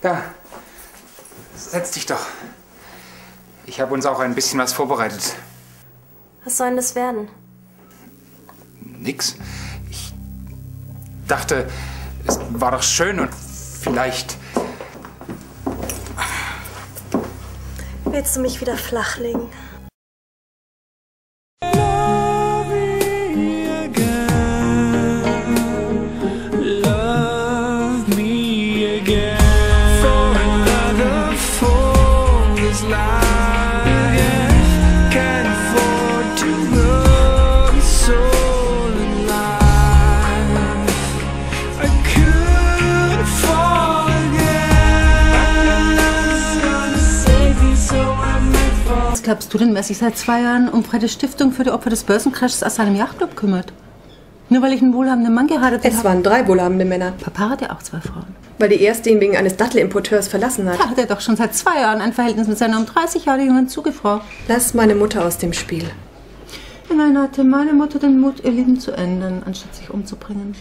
Da. Setz dich doch. Ich habe uns auch ein bisschen was vorbereitet. Was soll denn das werden? Nix. Ich dachte, es war doch schön und vielleicht. Willst du mich wieder flachlegen? Love me again glaubst du denn, wer sich seit zwei Jahren um Freies Stiftung für die Opfer des Börsencrashs aus seinem Yachtclub kümmert? Nur weil ich einen wohlhabenden Mann geheiratet Es habe. waren drei wohlhabende Männer, Papa hatte auch zwei Frauen. Weil die erste ihn wegen eines Dattelimporteurs verlassen hat. Da hat er doch schon seit zwei Jahren ein Verhältnis mit seiner um 30 Jahre jüngeren Zugefrau. Lass meine Mutter aus dem Spiel. Immerhin hatte meine Mutter den Mut, ihr Leben zu ändern, anstatt sich umzubringen.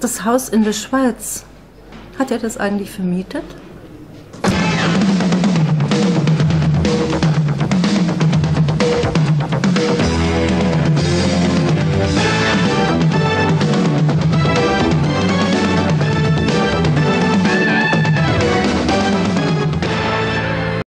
Das Haus in der Schweiz, hat er das eigentlich vermietet?